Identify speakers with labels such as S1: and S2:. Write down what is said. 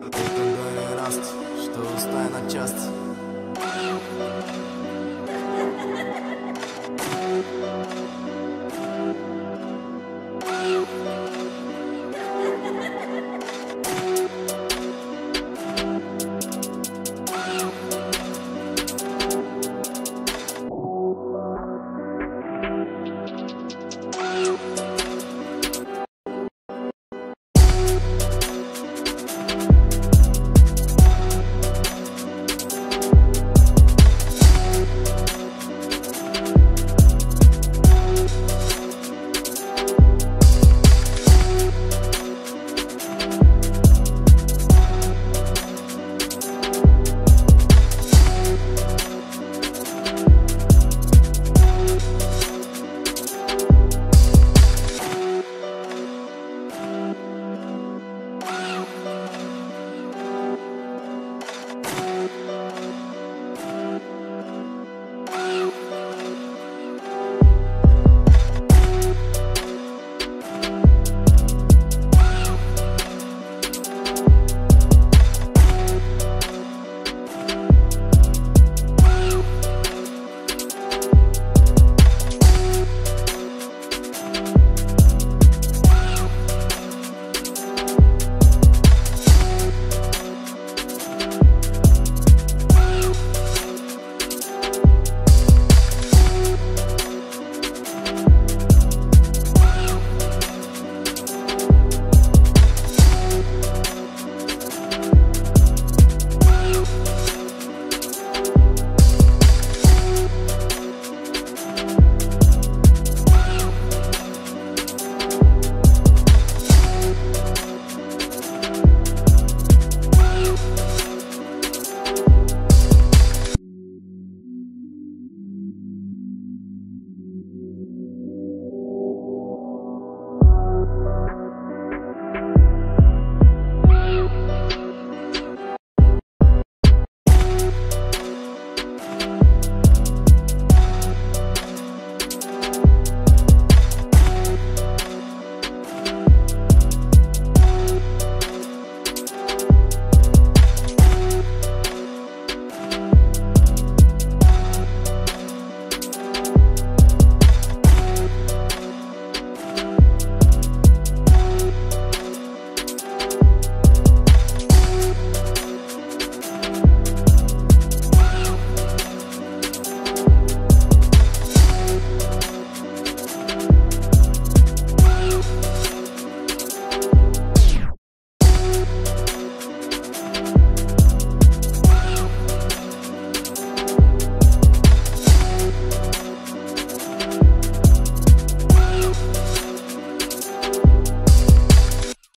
S1: Ты такой раст, что устай на часть.